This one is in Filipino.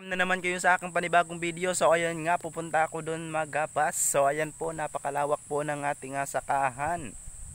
na naman kayo sa aking panibagong video. So ayan nga, pupunta ako doon magapas. So ayan po, napakalawak po ng ating sakahan.